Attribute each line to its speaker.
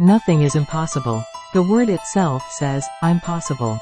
Speaker 1: Nothing is impossible. The word itself says, I'm possible.